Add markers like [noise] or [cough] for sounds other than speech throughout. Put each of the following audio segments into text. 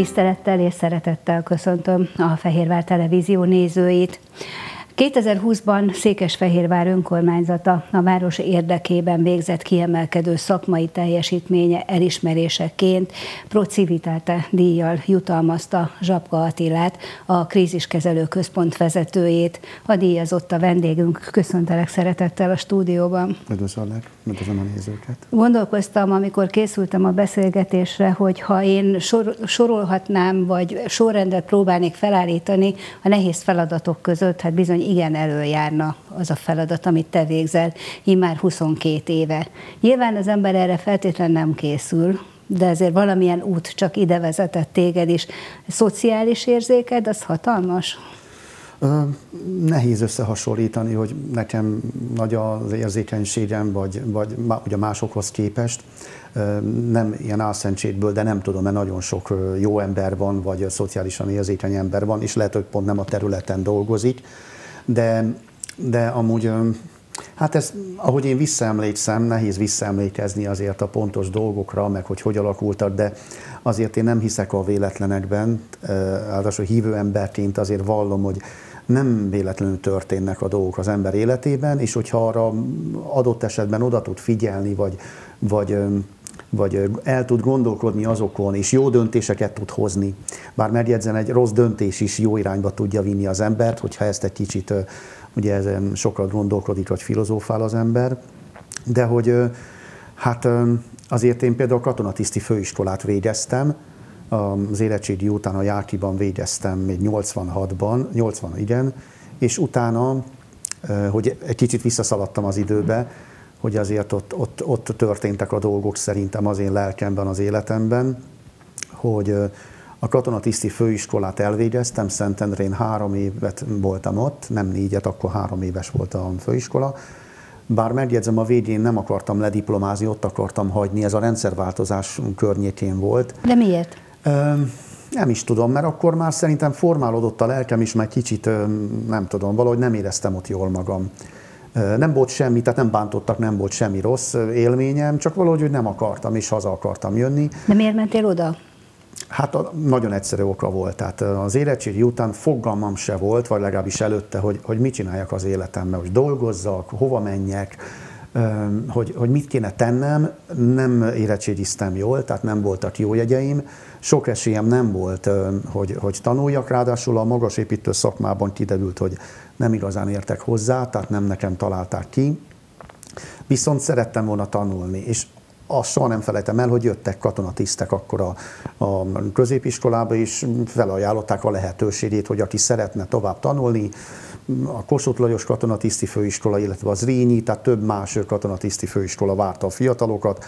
Tisztelettel és szeretettel köszöntöm a Fehérvár Televízió nézőit. 2020-ban Székesfehérvár önkormányzata a város érdekében végzett kiemelkedő szakmai teljesítménye elismeréseként Procivitáte díjjal jutalmazta Zsapka Attilát, a kríziskezelő központ vezetőjét. A díjazott a vendégünk. Köszöntelek szeretettel a stúdióban. Üdvözöllek, üdvözlöm a nézőket. Gondolkoztam, amikor készültem a beszélgetésre, hogy ha én sor, sorolhatnám, vagy sorrendet próbálnék felállítani a nehéz feladatok között, hát bizony igen előjárna az a feladat, amit te végzel, már 22 éve. Nyilván az ember erre feltétlenül nem készül, de ezért valamilyen út csak ide vezetett téged is. Szociális érzéked, az hatalmas? Nehéz összehasonlítani, hogy nekem nagy az érzékenységem, vagy, vagy ugye másokhoz képest. Nem ilyen álszentségből, de nem tudom, mert nagyon sok jó ember van, vagy szociálisan érzékeny ember van, és lehet, hogy pont nem a területen dolgozik de, de amúgy Hát ez, ahogy én visszaemlékszem, nehéz visszaemlékezni azért a pontos dolgokra, meg hogy hogy alakultak, de azért én nem hiszek a véletlenekben, ráadásul hívő emberként azért vallom, hogy nem véletlenül történnek a dolgok az ember életében, és hogyha arra adott esetben oda tud figyelni, vagy, vagy vagy el tud gondolkodni azokon, és jó döntéseket tud hozni. Bár megjegyzem, egy rossz döntés is jó irányba tudja vinni az embert, hogyha ezt egy kicsit, ugye ezen sokat gondolkodik, vagy filozófál az ember. De hogy hát azért én például katonatiszti főiskolát végeztem, az érettségi után a Jákiban végeztem még 86-ban, 80 igen, és utána, hogy egy kicsit visszaszaladtam az időbe, hogy azért ott, ott, ott történtek a dolgok szerintem az én lelkemben, az életemben, hogy a katonatiszti főiskolát elvégeztem, Szentendrén három évet voltam ott, nem négyet, akkor három éves volt a főiskola. Bár megjegyzem, a végén nem akartam lediplomázni, ott akartam hagyni, ez a rendszerváltozás környékén volt. De miért? Nem is tudom, mert akkor már szerintem formálódott a lelkem is, meg kicsit, nem tudom, valahogy nem éreztem ott jól magam. Nem volt semmi, tehát nem bántottak, nem volt semmi rossz élményem, csak valahogy hogy nem akartam, és haza akartam jönni. De miért mentél oda? Hát nagyon egyszerű oka volt. Tehát az érettségi után fogalmam se volt, vagy legalábbis előtte, hogy, hogy mit csináljak az életemben, hogy dolgozzak, hova menjek, hogy, hogy mit kéne tennem, nem érettségiztem jól, tehát nem voltak jó jegyeim. Sok esélyem nem volt, hogy, hogy tanuljak, ráadásul a magasépítő szakmában kiderült, hogy nem igazán értek hozzá, tehát nem nekem találták ki. Viszont szerettem volna tanulni, és azt soha nem felejtem el, hogy jöttek katonatisztek akkor a, a középiskolába, és felajánlották a lehetőségét, hogy aki szeretne tovább tanulni, a Kossuth Lajos katonatiszti főiskola, illetve az Rényi, tehát több más katonatiszti főiskola várta a fiatalokat.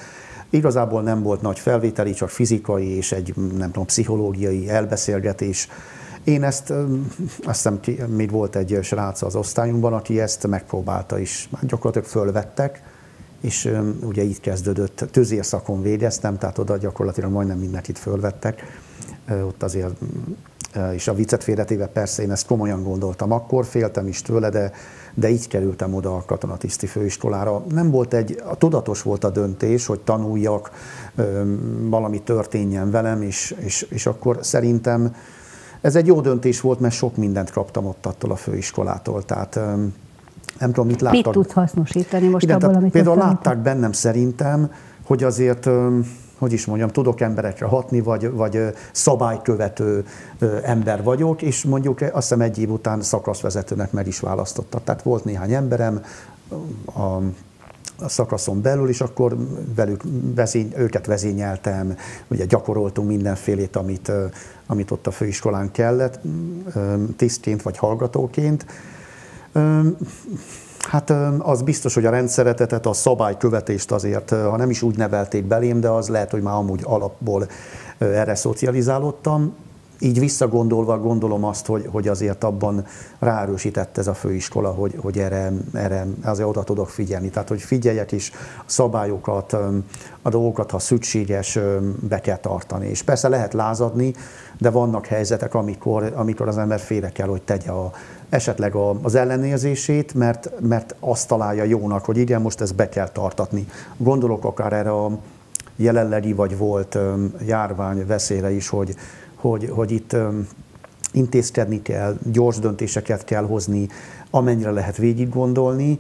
Igazából nem volt nagy felvételi, csak fizikai és egy, nem tudom, pszichológiai elbeszélgetés. Én ezt, azt hiszem, még volt egy srác az osztályunkban, aki ezt megpróbálta is. Gyakorlatilag fölvettek, és ugye így kezdődött. Tüzérszakon végeztem, tehát oda gyakorlatilag majdnem mindenkit fölvettek. Ott azért és a viccet félretéve persze én ezt komolyan gondoltam akkor, féltem is tőle, de, de így kerültem oda a katonatiszti főiskolára. Nem volt egy, a tudatos volt a döntés, hogy tanuljak, valami történjen velem, és, és, és akkor szerintem ez egy jó döntés volt, mert sok mindent kaptam ott attól a főiskolától. Tehát nem tudom, mit láttak. Mit tudsz hasznosítani most Igen, abból, amit Például látták bennem szerintem, hogy azért hogy is mondjam, tudok emberekre hatni, vagy, vagy szabálykövető ember vagyok, és mondjuk azt hiszem egy év után szakaszvezetőnek meg is választottak. Tehát volt néhány emberem a, a szakaszon belül, és akkor velük vezény, őket vezényeltem, ugye gyakoroltunk mindenfélét, amit, amit ott a főiskolán kellett, tisztként vagy hallgatóként. Hát az biztos, hogy a rendszeretetet, a szabálykövetést azért, ha nem is úgy nevelték belém, de az lehet, hogy már amúgy alapból erre szocializálódtam. Így visszagondolva gondolom azt, hogy, hogy azért abban ráerősített ez a főiskola, hogy, hogy erre, erre azért oda tudok figyelni. Tehát, hogy figyeljek is a szabályokat, a dolgokat, ha szükséges, be kell tartani. És persze lehet lázadni, de vannak helyzetek, amikor, amikor az ember félre kell, hogy tegye a, esetleg a, az ellenérzését, mert, mert azt találja jónak, hogy igen, most ezt be kell tartatni. Gondolok akár erre a jelenlegi vagy volt járvány veszélyre is, hogy, hogy, hogy itt intézkedni kell, gyors döntéseket kell hozni, amennyire lehet végig gondolni,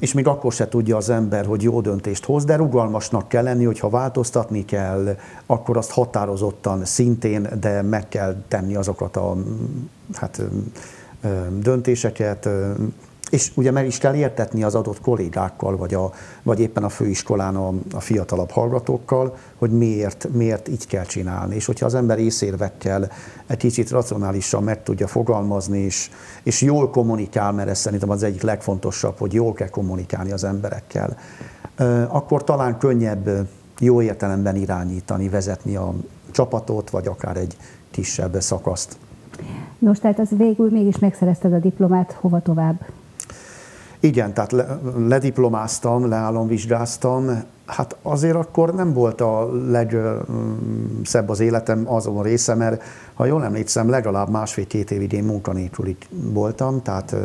és még akkor se tudja az ember, hogy jó döntést hoz, de rugalmasnak kell lenni, hogyha változtatni kell, akkor azt határozottan szintén, de meg kell tenni azokat a hát, döntéseket, és ugye meg is kell értetni az adott kollégákkal, vagy, a, vagy éppen a főiskolán a, a fiatalabb hallgatókkal, hogy miért, miért így kell csinálni. És hogyha az ember észérvekkel egy kicsit racionálisan meg tudja fogalmazni, és, és jól kommunikál, mert ez szerintem az egyik legfontosabb, hogy jól kell kommunikálni az emberekkel, akkor talán könnyebb jó értelemben irányítani, vezetni a csapatot, vagy akár egy kisebb szakaszt. Nos, tehát az végül mégis megszerezted a diplomát, hova tovább? Igen, tehát le, lediplomáztam, leállomvizsgáztam, hát azért akkor nem volt a legszebb az életem azon a része, mert ha jól emlékszem, legalább másfél-két évig én munkanélkül voltam, tehát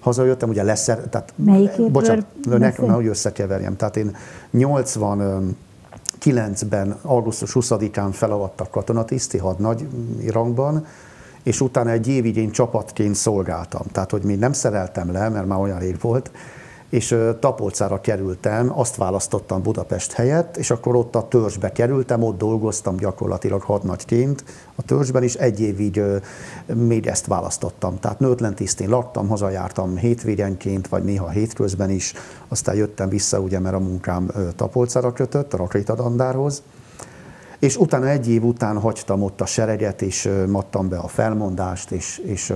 hazajöttem, ugye leszer, tehát Melyik bocsánat, nekem hogy összekeverjem, tehát én 80 9-ben, augusztus 20-án felavattak katonatiszi hadnagy rangban, és utána egy évig én csapatként szolgáltam. Tehát, hogy még nem szereltem le, mert már olyan rég volt, és Tapolcára kerültem, azt választottam Budapest helyett, és akkor ott a törzsbe kerültem, ott dolgoztam gyakorlatilag hadnagyként a törzsben, és egy évig még ezt választottam. Tehát nőtlen tisztén laktam, hazajártam hétvégenként, vagy néha hétközben is, aztán jöttem vissza, ugye, mert a munkám Tapolcára kötött, a Rakrétadandárhoz, és utána egy év után hagytam ott a sereget, és mattam be a felmondást, és, és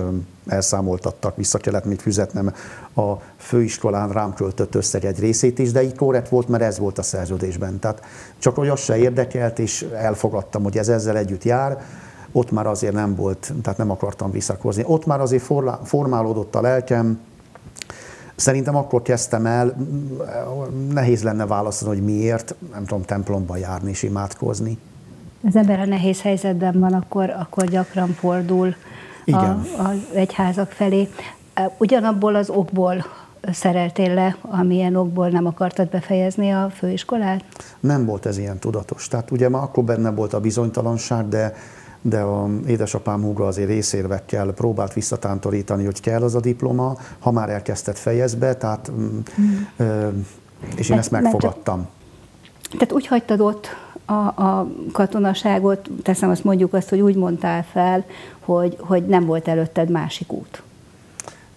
elszámoltattak, vissza kellett még fizetnem a főiskolán rám költött összeg egy részét is, de így korrekt volt, mert ez volt a szerződésben. Tehát csak hogy az se érdekelt, és elfogadtam, hogy ez ezzel együtt jár, ott már azért nem volt, tehát nem akartam visszakozni. Ott már azért formálódott a lelkem, Szerintem akkor kezdtem el, nehéz lenne válaszolni, hogy miért, nem tudom, templomba járni és imádkozni az ember a nehéz helyzetben van, akkor, akkor gyakran fordul Igen. A, az egyházak felé. Ugyanabból az okból szereltél le, amilyen okból nem akartad befejezni a főiskolát? Nem volt ez ilyen tudatos. Tehát ugye már akkor benne volt a bizonytalanság, de de a édesapám húga azért részérvekkel próbált visszatántorítani, hogy kell az a diploma, ha már elkezdett fejezbe, tehát, mm. és én ezt megfogadtam. Tehát úgy hagytad ott a, a katonaságot, teszem azt mondjuk azt, hogy úgy mondtál fel, hogy, hogy nem volt előtted másik út.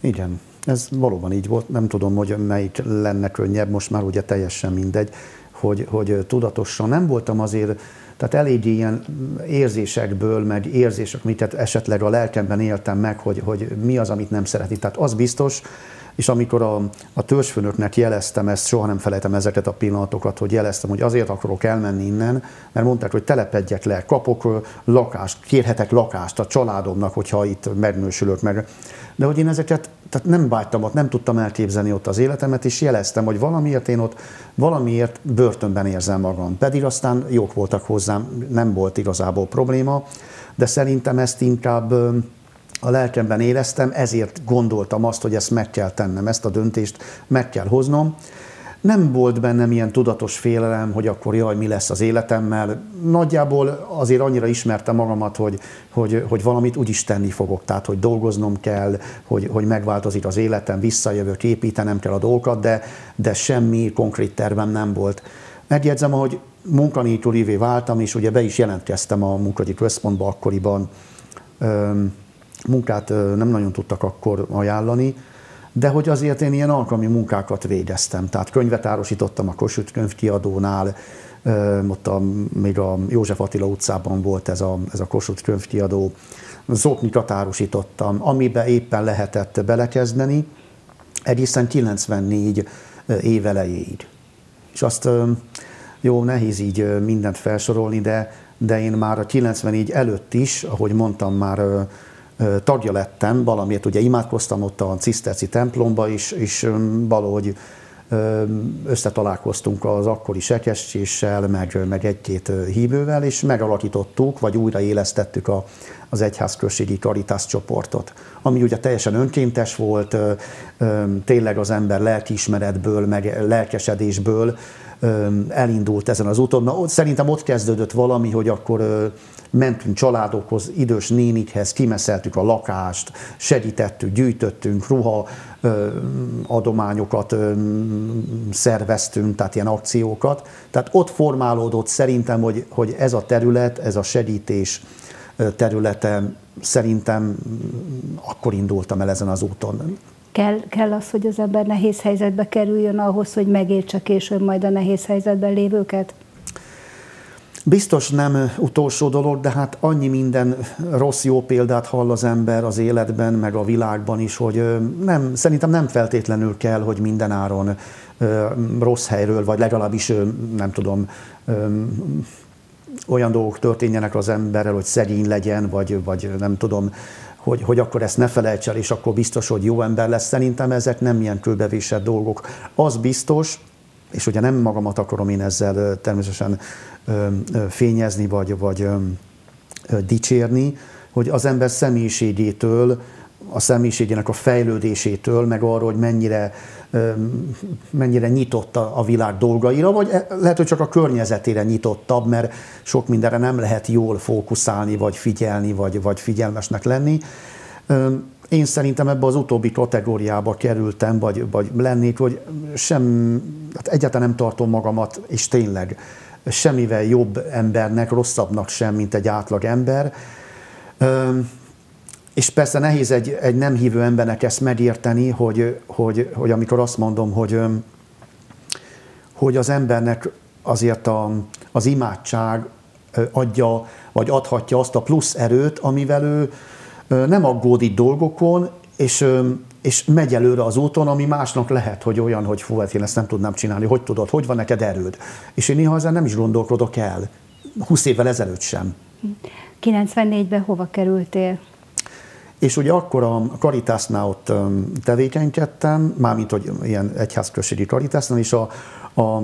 Igen, ez valóban így volt. Nem tudom, hogy melyik lenne könnyebb, most már ugye teljesen mindegy, hogy, hogy tudatosan nem voltam azért, tehát elég ilyen érzésekből, meg érzések, amit esetleg a lelkemben éltem meg, hogy, hogy mi az, amit nem szereti. Tehát az biztos, és amikor a, a törzsfőnöknek jeleztem ezt, soha nem felejtem ezeket a pillanatokat, hogy jeleztem, hogy azért akarok elmenni innen, mert mondták, hogy telepedjek le, kapok lakást, kérhetek lakást a családomnak, hogyha itt megnősülök meg. De hogy én ezeket tehát nem vágytam ott, nem tudtam elképzelni ott az életemet, és jeleztem, hogy valamiért én ott valamiért börtönben érzem magam. Pedig aztán jók voltak hozzám, nem volt igazából probléma, de szerintem ezt inkább a lelkemben éreztem, ezért gondoltam azt, hogy ezt meg kell tennem, ezt a döntést meg kell hoznom. Nem volt bennem ilyen tudatos félelem, hogy akkor jaj, mi lesz az életemmel. Nagyjából azért annyira ismertem magamat, hogy, hogy, hogy valamit úgyis tenni fogok, tehát hogy dolgoznom kell, hogy, hogy megváltozik az életem, visszajövök, építenem kell a dolgokat, de, de semmi konkrét tervem nem volt. Megjegyzem, hogy munkanélkülivé váltam, és ugye be is jelentkeztem a munkagyi központba akkoriban, munkát nem nagyon tudtak akkor ajánlani, de hogy azért én ilyen alkalmi munkákat végeztem. Tehát könyvet árosítottam a Kossuth könyvkiadónál, ott a, még a József Attila utcában volt ez a, ez a Kossuth könyvkiadó, zoknikat árusítottam, amiben éppen lehetett belekezdeni, egészen 94 év elejéig. És azt jó, nehéz így mindent felsorolni, de, de én már a 94 előtt is, ahogy mondtam, már tagja lettem, valamiért ugye imádkoztam ott a ciszterci templomba is, és valahogy összetalálkoztunk az akkori sekescséssel, meg, meg egy-két hívővel, és megalakítottuk, vagy újraélesztettük a az egyházközségi Caritas csoportot, ami ugye teljesen önkéntes volt, tényleg az ember lelkiismeretből, meg lelkesedésből elindult ezen az úton. Na, ott, szerintem ott kezdődött valami, hogy akkor mentünk családokhoz, idős nénikhez, kimeszeltük a lakást, segítettük, gyűjtöttünk, ruha adományokat szerveztünk, tehát ilyen akciókat. Tehát ott formálódott szerintem, hogy, hogy ez a terület, ez a segítés területe szerintem akkor indultam el ezen az úton. Kell, kell az, hogy az ember nehéz helyzetbe kerüljön ahhoz, hogy megértse később majd a nehéz helyzetben lévőket? Biztos nem utolsó dolog, de hát annyi minden rossz jó példát hall az ember az életben, meg a világban is, hogy nem, szerintem nem feltétlenül kell, hogy minden áron rossz helyről, vagy legalábbis nem tudom, olyan dolgok történjenek az emberrel, hogy szegény legyen, vagy, vagy nem tudom, hogy, hogy akkor ezt ne felejts el, és akkor biztos, hogy jó ember lesz. Szerintem ezek nem ilyen kőbevésett dolgok. Az biztos, és ugye nem magamat akarom én ezzel természetesen fényezni, vagy, vagy dicsérni, hogy az ember személyiségétől, a személyiségének a fejlődésétől, meg arról, hogy mennyire, mennyire nyitott a világ dolgaira, vagy e, lehet, hogy csak a környezetére nyitottabb, mert sok mindenre nem lehet jól fókuszálni, vagy figyelni, vagy, vagy figyelmesnek lenni. Én szerintem ebbe az utóbbi kategóriába kerültem, vagy, vagy lennék, hogy sem, hát egyáltalán nem tartom magamat, és tényleg semmivel jobb embernek, rosszabbnak sem, mint egy átlag ember. És persze nehéz egy, egy nem hívő embernek ezt megérteni, hogy, hogy, hogy amikor azt mondom, hogy, hogy az embernek azért a, az imádság adja, vagy adhatja azt a plusz erőt, amivel ő nem aggódik dolgokon, és, és megy előre az úton, ami másnak lehet, hogy olyan, hogy fú, hát én ezt nem tudnám csinálni, hogy tudod, hogy van neked erőd. És én néha ezen nem is gondolkodok el. 20 évvel ezelőtt sem. 94-ben hova kerültél? És ugye akkor a Karitásnál ott tevékenykedtem, mármint hogy ilyen egyházközségi Karitásnál, és a, a,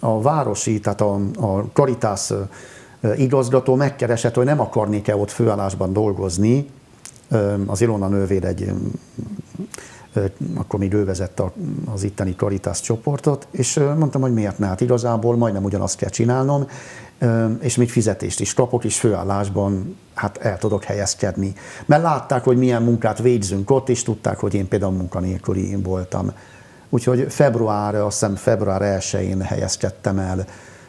a városi, tehát a, a Karitász igazgató megkeresett, hogy nem akarnék-e ott főállásban dolgozni, az Ilona nővér egy, akkor még ő vezette az itteni Caritas csoportot, és mondtam, hogy miért ne, hát igazából majdnem ugyanazt kell csinálnom, és még fizetést is kapok, és főállásban hát el tudok helyezkedni. Mert látták, hogy milyen munkát végzünk ott, és tudták, hogy én például munkanélküli voltam. Úgyhogy február, azt hiszem február 1-én helyezkedtem el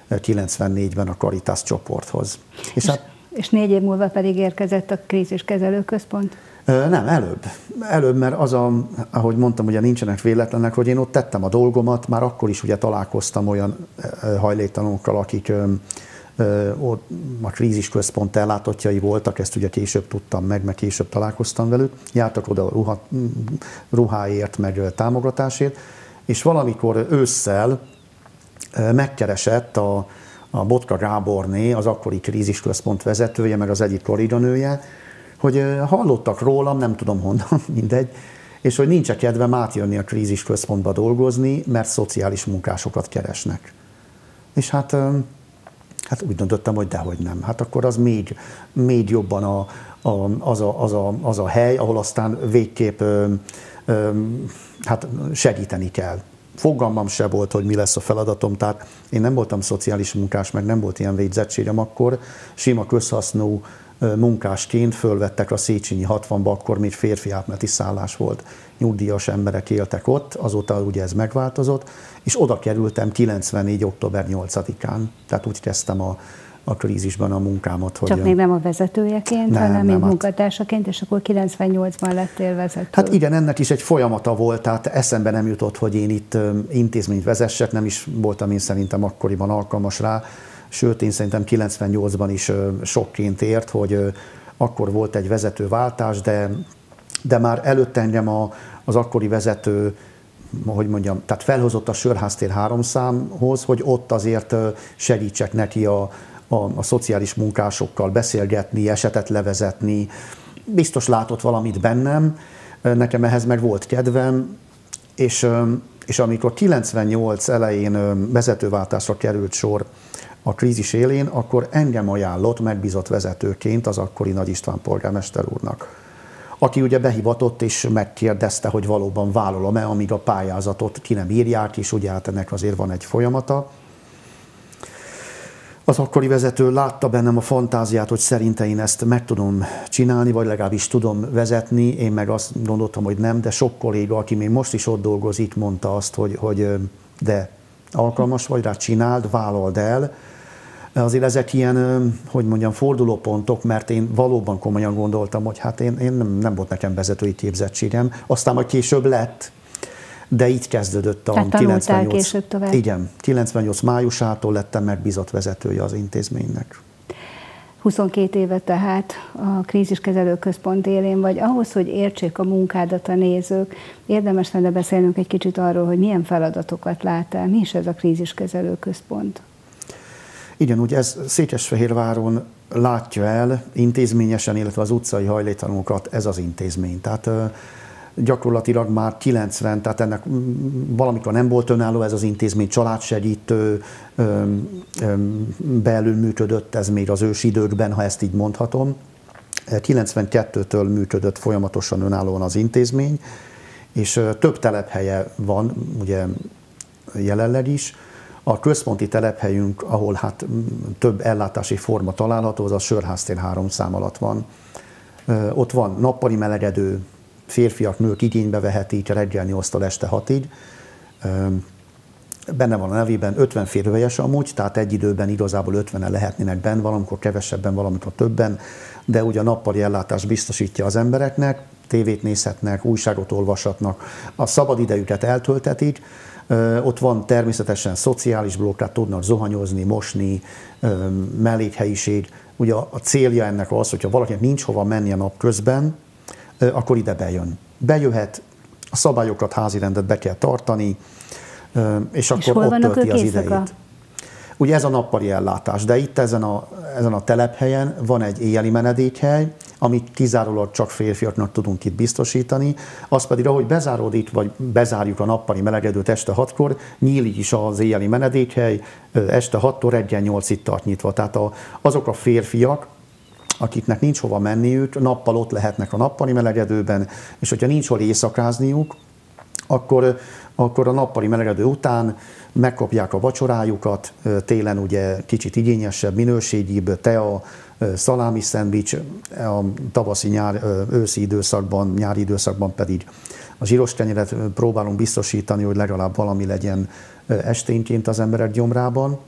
94-ben a Caritas csoporthoz. És, és hát és négy év múlva pedig érkezett a kríziskezelő központ? Nem, előbb. Előbb, mert az, a, ahogy mondtam, ugye nincsenek véletlenek, hogy én ott tettem a dolgomat, már akkor is ugye találkoztam olyan hajléktalanokkal, akik a krízisközpont ellátottjai voltak, ezt ugye később tudtam meg, meg később találkoztam velük, jártak oda ruha, ruháért, meg támogatásért, és valamikor ősszel megkeresett a, a Botka Gáborné, az akkori krízisközpont vezetője, meg az egyik koridonője, hogy hallottak rólam, nem tudom honnan, [laughs] mindegy, és hogy nincs kedvem átjönni a krízisközpontba dolgozni, mert szociális munkásokat keresnek. És hát, hát úgy döntöttem, hogy dehogy nem. Hát akkor az még, még jobban a, a, az, a, az, a, az a hely, ahol aztán végképp ö, ö, hát segíteni kell fogalmam se volt, hogy mi lesz a feladatom, tehát én nem voltam szociális munkás, meg nem volt ilyen végzettségem akkor, sima közhasznú munkásként fölvettek a Széchenyi 60-ba, akkor még férfi átmeneti szállás volt. Nyugdíjas emberek éltek ott, azóta ugye ez megváltozott, és oda kerültem 94. október 8-án, tehát úgy kezdtem a, a krízisben a munkámat. Hogy Csak még nem a vezetőjeként, nem, hanem mint hát- munkatársaként, és akkor 98-ban lettél vezető. Hát igen, ennek is egy folyamata volt, tehát eszembe nem jutott, hogy én itt intézményt vezessek, nem is voltam én szerintem akkoriban alkalmas rá, sőt én szerintem 98-ban is sokként ért, hogy akkor volt egy vezetőváltás, de, de már előtte engem a, az akkori vezető hogy mondjam, tehát felhozott a Sörháztér háromszámhoz, hogy ott azért segítsek neki a, a, a szociális munkásokkal beszélgetni, esetet levezetni. Biztos látott valamit bennem, nekem ehhez meg volt kedvem, és, és amikor 98 elején vezetőváltásra került sor a krízis élén, akkor engem ajánlott megbízott vezetőként az akkori Nagy István polgármester úrnak aki ugye behivatott és megkérdezte, hogy valóban vállalom-e, amíg a pályázatot ki nem írják, és ugye hát ennek azért van egy folyamata. Az akkori vezető látta bennem a fantáziát, hogy szerinte én ezt meg tudom csinálni, vagy legalábbis tudom vezetni. Én meg azt gondoltam, hogy nem, de sok kolléga, aki még most is ott dolgozik, mondta azt, hogy, hogy de alkalmas vagy rá, csináld, vállald el. Azért ezek ilyen, hogy mondjam, fordulópontok, mert én valóban komolyan gondoltam, hogy hát én, én nem, nem volt nekem vezetői képzettségem, aztán majd később lett, de így kezdődött a Tehát 98. később tovább. Igen, 98 májusától lettem megbízott vezetője az intézménynek. 22 éve tehát a kríziskezelő központ élén vagy, ahhoz, hogy értsék a munkádat a nézők, érdemes lenne beszélnünk egy kicsit arról, hogy milyen feladatokat lát el, mi is ez a kríziskezelő központ? Ugye ez Székesfehérváron látja el intézményesen, illetve az utcai hajléktalanókat ez az intézmény. Tehát gyakorlatilag már 90, tehát ennek valamikor nem volt önálló ez az intézmény, családsegítő belül működött, ez még az ősi időkben, ha ezt így mondhatom. 92-től működött folyamatosan önállóan az intézmény, és több telephelye van, ugye jelenleg is. A központi telephelyünk, ahol hát több ellátási forma található, az a Sörháztér három szám alatt van. Ott van nappali melegedő, férfiak, nők igénybe vehetik reggel 8-tól este 6-ig. Benne van a nevében 50 férőhelyes amúgy, tehát egy időben igazából 50-en lehetnének benn, valamikor kevesebben, valamikor többen, de ugye a nappali ellátás biztosítja az embereknek, tévét nézhetnek, újságot olvashatnak, a szabadidejüket eltöltetik, ott van természetesen szociális blokk, tehát tudnak zuhanyozni, mosni, mellékhelyiség. Ugye a célja ennek az, hogyha valakinek nincs hova menni a nap közben, akkor ide bejön. Bejöhet, a szabályokat, házi rendet be kell tartani, és akkor és ott tölti az idejét. A... Ugye ez a nappali ellátás, de itt ezen a, ezen a telephelyen van egy éjjeli menedékhely, amit kizárólag csak férfiaknak tudunk itt biztosítani, az pedig ahogy bezáródik, vagy bezárjuk a nappali melegedőt este 6-kor, nyílik is az éjjeli menedékhely, este 6-tól reggel 8-ig tart nyitva. Tehát a, azok a férfiak, akiknek nincs hova menniük, nappal ott lehetnek a nappali melegedőben, és hogyha nincs hol éjszakázniuk, akkor, akkor a nappali melegedő után megkapják a vacsorájukat, télen ugye kicsit igényesebb, minőségibb, tea, szalámi szendvics, a tavaszi nyár, őszi időszakban, nyári időszakban pedig a zsíros kenyeret próbálunk biztosítani, hogy legalább valami legyen esténként az emberek gyomrában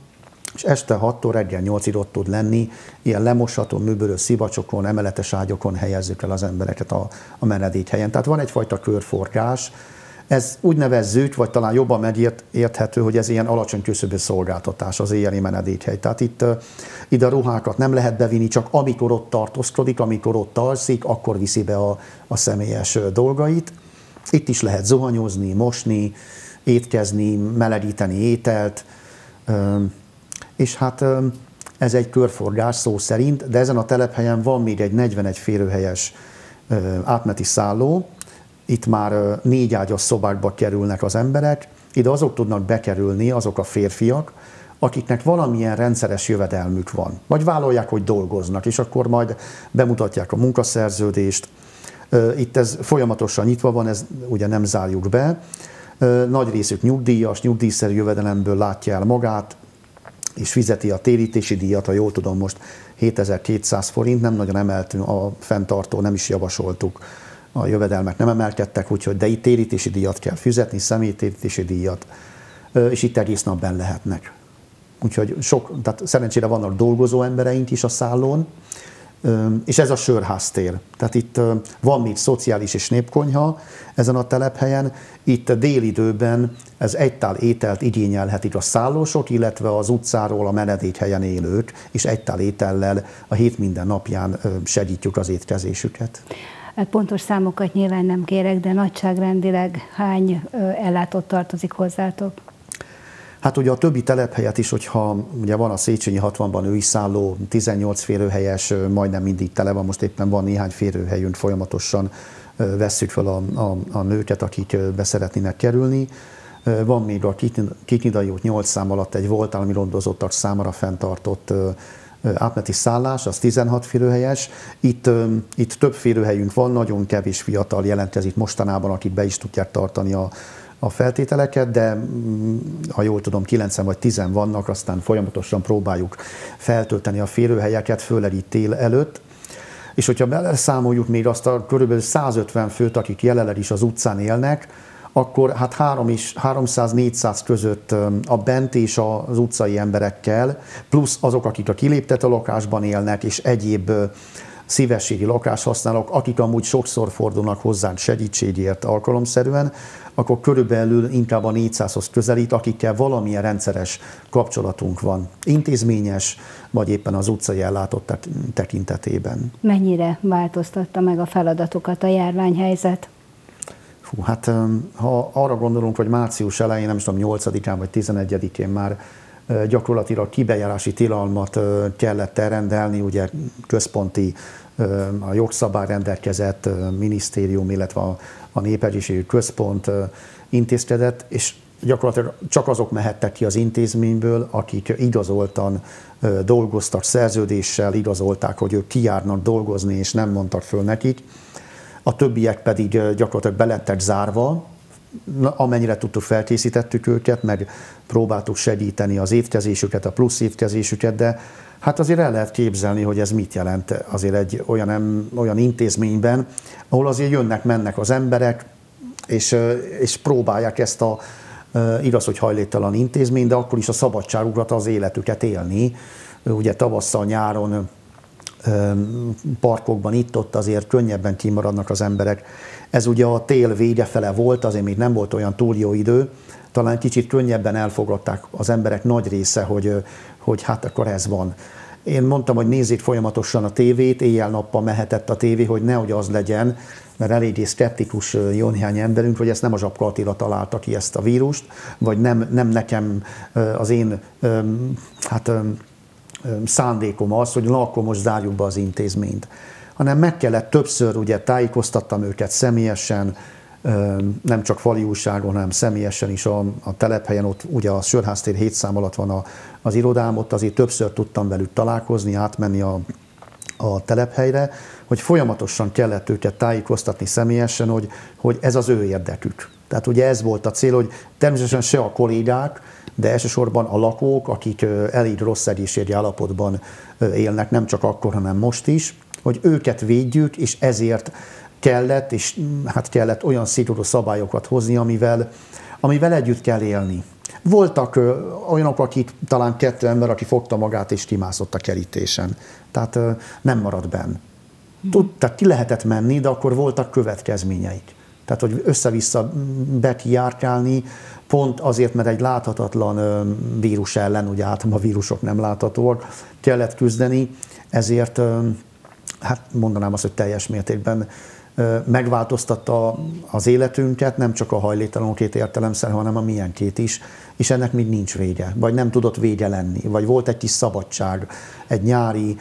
és este 6-tól reggel 8-ig ott tud lenni, ilyen lemosható, műbörös szivacsokon, emeletes ágyokon helyezzük el az embereket a, a menedékhelyen. Tehát van egyfajta körforgás, ez úgy nevezzük, vagy talán jobban megérthető, hogy ez ilyen alacsony küszöbű szolgáltatás az éjjeli menedékhely. Tehát itt ide a ruhákat nem lehet bevinni, csak amikor ott tartózkodik, amikor ott alszik, akkor viszi be a, a személyes dolgait. Itt is lehet zuhanyozni, mosni, étkezni, melegíteni ételt, és hát ez egy körforgás szó szerint, de ezen a telephelyen van még egy 41 férőhelyes átmeti szálló, itt már négy ágyas szobákba kerülnek az emberek, ide azok tudnak bekerülni, azok a férfiak, akiknek valamilyen rendszeres jövedelmük van, vagy vállalják, hogy dolgoznak, és akkor majd bemutatják a munkaszerződést. Itt ez folyamatosan nyitva van, ez ugye nem zárjuk be. Nagy részük nyugdíjas, nyugdíjszerű jövedelemből látja el magát, és fizeti a térítési díjat, ha jól tudom most 7200 forint, nem nagyon emeltünk, a fenntartó nem is javasoltuk, a jövedelmek nem emelkedtek, úgyhogy de itt térítési díjat kell fizetni, személytérítési díjat, és itt egész nap benn lehetnek. Úgyhogy sok, tehát szerencsére vannak dolgozó embereink is a szállón, és ez a sörháztér. Tehát itt van még szociális és népkonyha ezen a telephelyen. Itt délidőben ez egy tál ételt igényelhetik a szállósok, illetve az utcáról a menedékhelyen élők, és egy tál étellel a hét minden napján segítjük az étkezésüket. Pontos számokat nyilván nem kérek, de nagyságrendileg hány ellátott tartozik hozzátok? Hát ugye a többi telephelyet is, hogyha ugye van a Széchenyi 60-ban ő is szálló, 18 férőhelyes, majdnem mindig tele van, most éppen van néhány férőhelyünk, folyamatosan vesszük fel a, a, a nőket, akik be szeretnének kerülni. Van még a Kiknidai út 8 szám alatt egy volt állami rondozottak számára fenntartott átmeneti szállás, az 16 férőhelyes. Itt, itt több férőhelyünk van, nagyon kevés fiatal jelentkezik mostanában, akik be is tudják tartani a, a feltételeket, de mm, ha jól tudom, 9 vagy 10 vannak, aztán folyamatosan próbáljuk feltölteni a férőhelyeket, főleg itt tél előtt. És hogyha beleszámoljuk még azt a kb. 150 főt, akik jelenleg is az utcán élnek, akkor hát 300-400 között a bent és az utcai emberekkel, plusz azok, akik a kiléptet a lakásban élnek, és egyéb szívességi lakáshasználók, akik amúgy sokszor fordulnak hozzánk segítségért alkalomszerűen, akkor körülbelül inkább a 400-hoz közelít, akikkel valamilyen rendszeres kapcsolatunk van. Intézményes, vagy éppen az utcai ellátottak tekintetében. Mennyire változtatta meg a feladatokat a járványhelyzet? Fú, hát ha arra gondolunk, hogy március elején, nem is tudom, 8-án vagy 11-én már gyakorlatilag kibejárási tilalmat kellett elrendelni, ugye központi a jogszabály rendelkezett minisztérium, illetve a, a Népegészségügyi Központ intézkedett, és gyakorlatilag csak azok mehettek ki az intézményből, akik igazoltan dolgoztak szerződéssel, igazolták, hogy ők kijárnak dolgozni, és nem mondtak föl nekik a többiek pedig gyakorlatilag belettek zárva, amennyire tudtuk, felkészítettük őket, meg próbáltuk segíteni az étkezésüket, a plusz étkezésüket, de hát azért el lehet képzelni, hogy ez mit jelent azért egy olyan, olyan intézményben, ahol azért jönnek-mennek az emberek, és, és próbálják ezt a igaz, hogy hajléktalan intézmény, de akkor is a szabadságukat, az életüket élni. Ugye tavasszal, nyáron parkokban itt-ott azért könnyebben kimaradnak az emberek. Ez ugye a tél vége fele volt, azért még nem volt olyan túl jó idő, talán kicsit könnyebben elfogadták az emberek nagy része, hogy, hogy hát akkor ez van. Én mondtam, hogy nézzék folyamatosan a tévét, éjjel-nappal mehetett a tévé, hogy nehogy az legyen, mert eléggé szkeptikus jó néhány emberünk, hogy ezt nem a Zsapka Attila találta ki ezt a vírust, vagy nem, nem nekem az én hát szándékom az, hogy na akkor most zárjuk be az intézményt. Hanem meg kellett többször, ugye tájékoztattam őket személyesen, nem csak fali újságon, hanem személyesen is a, a telephelyen, ott ugye a Sörháztér 7 szám alatt van a, az irodám, ott azért többször tudtam velük találkozni, átmenni a, a telephelyre, hogy folyamatosan kellett őket tájékoztatni személyesen, hogy, hogy ez az ő érdekük. Tehát ugye ez volt a cél, hogy természetesen se a kollégák, de elsősorban a lakók, akik elég rossz egészségi állapotban élnek, nem csak akkor, hanem most is, hogy őket védjük, és ezért kellett, és mm, hát kellett olyan szigorú szabályokat hozni, amivel, amivel együtt kell élni. Voltak ö, olyanok, akik talán kettő ember, aki fogta magát és kimászott a kerítésen. Tehát ö, nem maradt benn. Tud, tehát ki lehetett menni, de akkor voltak következményeik. Tehát, hogy össze-vissza bekijárkálni, pont azért, mert egy láthatatlan vírus ellen, ugye általában a vírusok nem láthatóak, kellett küzdeni, ezért hát mondanám azt, hogy teljes mértékben megváltoztatta az életünket, nem csak a hajléktalanokét értelemszer, hanem a milyenkét is, és ennek még nincs vége, vagy nem tudott vége lenni, vagy volt egy kis szabadság, egy nyári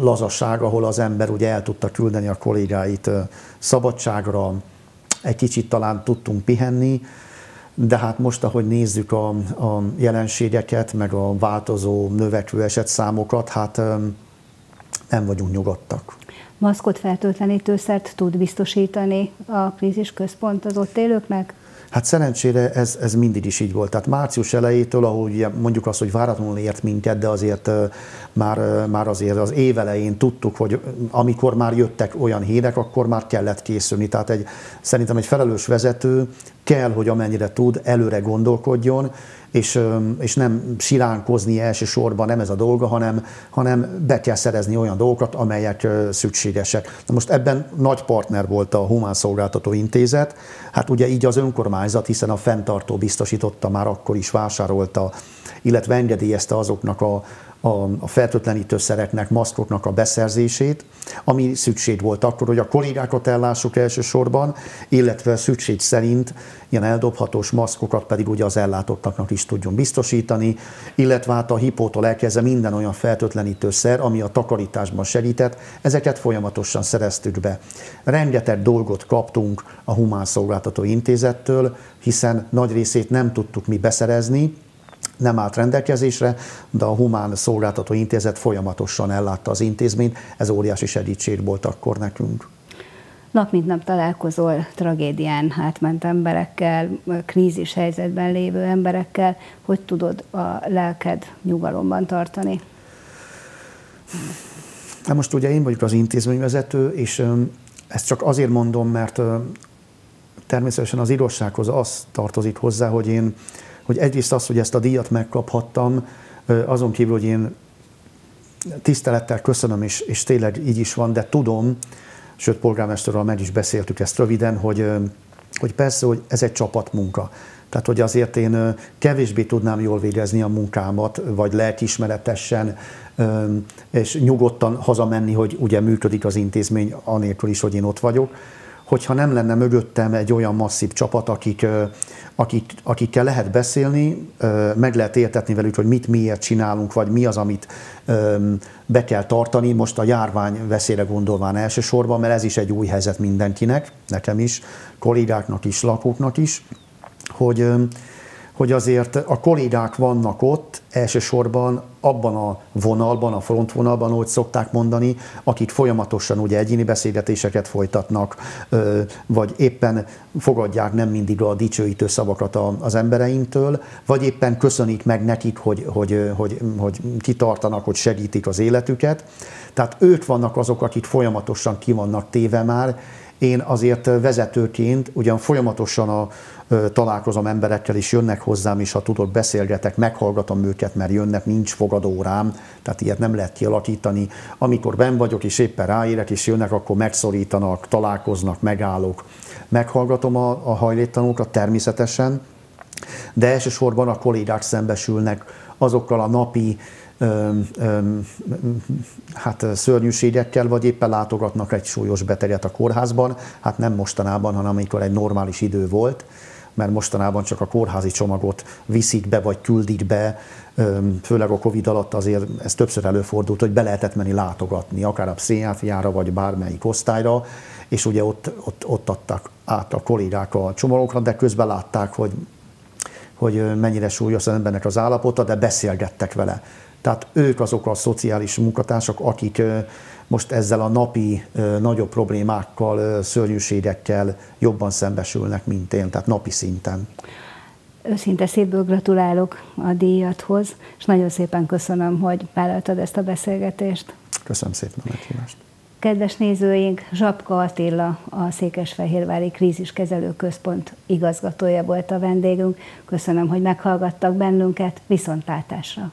lazaság, ahol az ember ugye el tudta küldeni a kollégáit szabadságra, egy kicsit talán tudtunk pihenni, de hát most, ahogy nézzük a, a jelenségeket, meg a változó, növekvő esetszámokat, hát nem vagyunk nyugodtak. Maszkot fertőtlenítőszert tud biztosítani a krízis központ az ott élőknek? Hát szerencsére ez, ez mindig is így volt. Tehát március elejétől, ahol ugye mondjuk azt, hogy váratlanul ért minket, de azért már, már azért az év elején tudtuk, hogy amikor már jöttek olyan hírek, akkor már kellett készülni. Tehát egy, szerintem egy felelős vezető kell, hogy amennyire tud, előre gondolkodjon, és, és nem siránkozni elsősorban, nem ez a dolga, hanem, hanem be kell szerezni olyan dolgokat, amelyek szükségesek. Na most ebben nagy partner volt a Humán Szolgáltató Intézet, hát ugye így az önkormányzat, hiszen a fenntartó biztosította már akkor is vásárolta illetve engedélyezte azoknak a, a, a fertőtlenítőszereknek, maszkoknak a beszerzését, ami szükség volt akkor, hogy a kollégákat ellássuk elsősorban, illetve szükség szerint ilyen eldobhatós maszkokat pedig ugye az ellátottaknak is tudjon biztosítani, illetve hát a hipótól elkezdve minden olyan fertőtlenítőszer, ami a takarításban segített, ezeket folyamatosan szereztük be. Rengeteg dolgot kaptunk a Humán Szolgáltató Intézettől, hiszen nagy részét nem tudtuk mi beszerezni, nem állt rendelkezésre, de a Humán Szolgáltató Intézet folyamatosan ellátta az intézményt, ez óriási segítség volt akkor nekünk. Nap mint nap találkozol tragédián átment emberekkel, krízis helyzetben lévő emberekkel, hogy tudod a lelked nyugalomban tartani? Na most ugye én vagyok az intézményvezető, és ezt csak azért mondom, mert természetesen az írossághoz az tartozik hozzá, hogy én hogy egyrészt az, hogy ezt a díjat megkaphattam, azon kívül, hogy én tisztelettel köszönöm, és, és tényleg így is van, de tudom, sőt polgármesterrel meg is beszéltük ezt röviden, hogy, hogy persze, hogy ez egy csapatmunka. Tehát, hogy azért én kevésbé tudnám jól végezni a munkámat, vagy lelkismeretesen, és nyugodtan hazamenni, hogy ugye működik az intézmény, anélkül is, hogy én ott vagyok hogyha nem lenne mögöttem egy olyan masszív csapat, akik, akik, akikkel lehet beszélni, meg lehet értetni velük, hogy mit miért csinálunk, vagy mi az, amit be kell tartani. Most a járvány veszélyre gondolván elsősorban, mert ez is egy új helyzet mindenkinek, nekem is, kollégáknak is, lakóknak is, hogy, hogy azért a kollégák vannak ott elsősorban abban a vonalban, a frontvonalban, ahogy szokták mondani, akik folyamatosan ugye egyéni beszélgetéseket folytatnak, vagy éppen fogadják nem mindig a dicsőítő szavakat az embereintől, vagy éppen köszönik meg nekik, hogy, hogy, hogy, hogy kitartanak, hogy segítik az életüket. Tehát ők vannak azok, akik folyamatosan ki vannak téve már, én azért vezetőként ugyan folyamatosan a, találkozom emberekkel, és jönnek hozzám, és ha tudok, beszélgetek, meghallgatom őket, mert jönnek, nincs fogadórám, tehát ilyet nem lehet kialakítani. Amikor ben vagyok, és éppen ráérek, és jönnek, akkor megszorítanak, találkoznak, megállok. Meghallgatom a, a hajléktanókat természetesen, de elsősorban a kollégák szembesülnek azokkal a napi hát szörnyűségekkel, vagy éppen látogatnak egy súlyos beteget a kórházban, hát nem mostanában, hanem amikor egy normális idő volt, mert mostanában csak a kórházi csomagot viszik be, vagy küldik be, főleg a Covid alatt azért ez többször előfordult, hogy be lehetett menni látogatni, akár a pszichiátriára, vagy bármelyik osztályra, és ugye ott, ott, ott adtak át a kollégák a csomagokat, de közben látták, hogy, hogy mennyire súlyos az embernek az állapota, de beszélgettek vele. Tehát ők azok a szociális munkatársak, akik most ezzel a napi nagyobb problémákkal, szörnyűségekkel jobban szembesülnek, mint én, tehát napi szinten. Őszinte szépből gratulálok a díjathoz, és nagyon szépen köszönöm, hogy vállaltad ezt a beszélgetést. Köszönöm szépen a meghívást. Kedves nézőink, Zsapka Attila, a Székesfehérvári Kríziskezelő Központ igazgatója volt a vendégünk. Köszönöm, hogy meghallgattak bennünket, viszontlátásra!